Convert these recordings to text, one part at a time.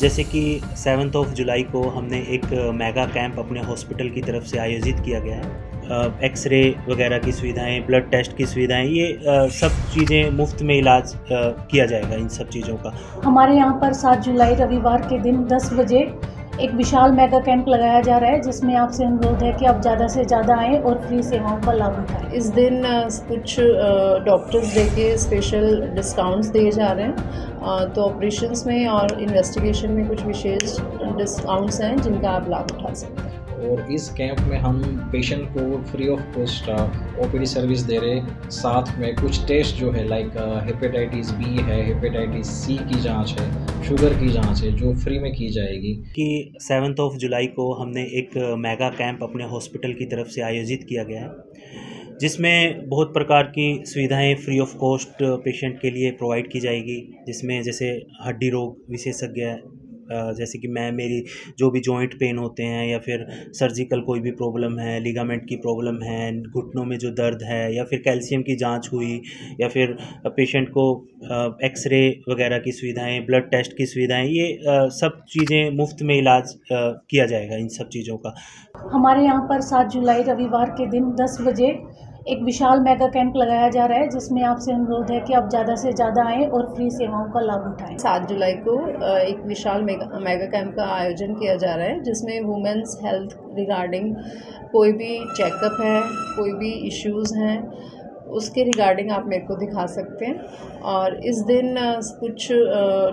जैसे कि seventh of जुलाई को हमने एक मेगा कैंप अपने हॉस्पिटल की तरफ़ से आयोजित किया गया है। एक्सरे वगैरह की सुविधाएँ ब्लड टेस्ट की सुविधाएँ ये आ, सब चीज़ें मुफ़्त में इलाज आ, किया जाएगा इन सब चीज़ों का। हमारे यहाँ पर सात जुलाई रविवार के दिन 10 बजे एक विशाल मेगा कैंप लगाया जा रहा है, जिसमें आपसे अनुरोध है कि आप ज़्यादा से ज़्यादा आएँ और फ्री सेवाओं का लाभ उठाएँ इस दिन कुछ डॉक्टर्स डे के स्पेशल डिस्काउंट्स दिए जा रहे हैं। तो ऑपरेशंस में और इन्वेस्टिगेशन में कुछ विशेष डिस्काउंट्स हैं जिनका आप लाभ उठा सकते हैं। और इस कैंप में हम पेशेंट को free of cost OPD service दे रहे साथ में कुछ टेस्ट जो है लाइक हेपेटाइटिस बी है हेपेटाइटिस सी की जाँच है शुगर की जाँच है जो फ्री में की जाएगी। कि सेवन्थ ऑफ़ जुलाई को हमने एक मेगा कैंप अपने हॉस्पिटल की तरफ़ से आयोजित किया गया है जिसमें बहुत प्रकार की सुविधाएँ फ्री ऑफ़ कॉस्ट पेशेंट के लिए प्रोवाइड की जाएगी जिसमें जैसे हड्डी रोग विशेषज्ञ जैसे कि मैं, मेरी जो भी जॉइंट पेन होते हैं या फिर सर्जिकल कोई भी प्रॉब्लम है लिगामेंट की प्रॉब्लम है, घुटनों में जो दर्द है या फिर कैल्शियम की जाँच हुई या फिर पेशेंट को एक्सरे वगैरह की सुविधाएँ ब्लड टेस्ट की सुविधाएँ, ये सब चीज़ें मुफ़्त में इलाज किया जाएगा इन सब चीज़ों का। हमारे यहाँ पर सात जुलाई रविवार के दिन 10 बजे एक विशाल मेगा कैंप लगाया जा रहा है, जिसमें आपसे अनुरोध है कि आप ज़्यादा से ज़्यादा आएँ और फ्री सेवाओं का लाभ उठाएँ। सात जुलाई को एक विशाल मेगा मेगा कैंप का आयोजन किया जा रहा है, जिसमें वुमेंस हेल्थ रिगार्डिंग कोई भी चेकअप है, कोई भी इश्यूज़ हैं उसके रिगार्डिंग आप मेरे को दिखा सकते हैं। और इस दिन कुछ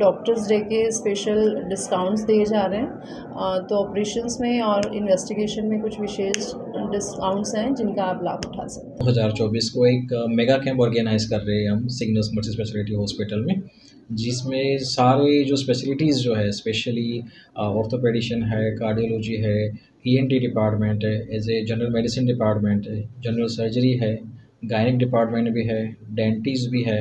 डॉक्टर्स डे के स्पेशल डिस्काउंट्स दिए जा रहे हैं। तो ऑपरेशंस में और इन्वेस्टिगेशन में कुछ विशेष डिस्काउंट्स हैं जिनका आप लाभ उठा सकते हैं। 2024 को एक मेगा कैंप ऑर्गेनाइज कर रहे हैं हम सिग्नस मल्टी स्पेशलिटी हॉस्पिटल में, जिसमें सारे जो स्पेशलिटीज़ जो है स्पेशली ऑर्थोपेडिशन है कार्डियोलॉजी है ईएनटी डिपार्टमेंट है as a general medicine department है जनरल सर्जरी है गायनिक डिपार्टमेंट भी है डेंटिस्ट भी है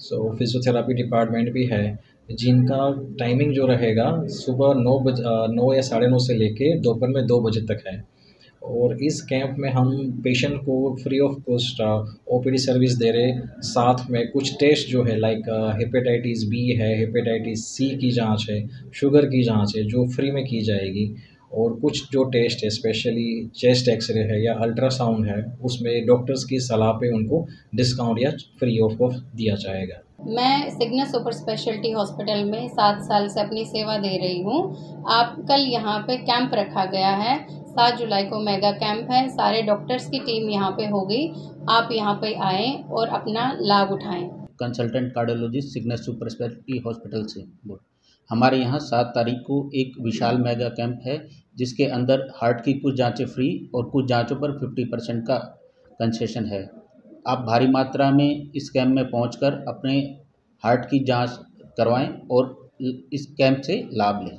सो फिजियोथेरापी डिपार्टमेंट भी है, जिनका टाइमिंग जो रहेगा सुबह नौ बज नौ या साढ़े नौ से लेके दोपहर में दो बजे तक है। और इस कैंप में हम पेशेंट को free of cost OPD service दे रहे, साथ में कुछ टेस्ट जो है लाइक हेपेटाइटिस बी है हेपेटाइटिस सी की जाँच है शुगर की जाँच है, जो फ्री में की जाएगी। और कुछ जो टेस्ट है स्पेशली चेस्ट एक्सरे है या अल्ट्रासाउंड है उसमें डॉक्टर्स की सलाह पे उनको डिस्काउंट या फ्री ऑफ़ कॉस्ट दिया जाएगा। मैं सिग्ना सुपर स्पेशलिटी हॉस्पिटल में सात साल से अपनी सेवा दे रही हूँ। आप कल यहाँ पे कैंप रखा गया है। सात जुलाई को मेगा कैंप है। सारे डॉक्टर्स की टीम यहाँ पे होगी। आप यहाँ पे आए और अपना लाभ उठाएँ। Consultant cardiologist Cygnus super speciality hospital से बोल। हमारे यहाँ सात तारीख को एक विशाल मेगा कैंप है, जिसके अंदर हार्ट की कुछ जांचें फ्री और कुछ जांचों पर फिफ्टी परसेंट का कंसेशन है। आप भारी मात्रा में इस कैंप में पहुंचकर अपने हार्ट की जाँच करवाएँ और इस कैंप से लाभ लें।